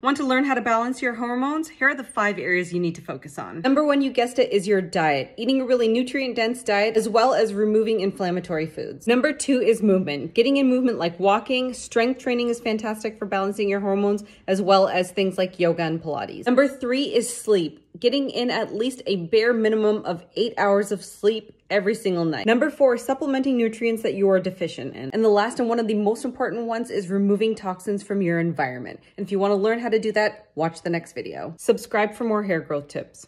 Want to learn how to balance your hormones? Here are the five areas you need to focus on. Number one, you guessed it, is your diet. Eating a really nutrient dense diet as well as removing inflammatory foods. Number two is movement. Getting in movement like walking, strength training is fantastic for balancing your hormones as well as things like yoga and Pilates. Number three is sleep getting in at least a bare minimum of eight hours of sleep every single night. Number four, supplementing nutrients that you are deficient in. And the last and one of the most important ones is removing toxins from your environment. And if you want to learn how to do that, watch the next video. Subscribe for more hair growth tips.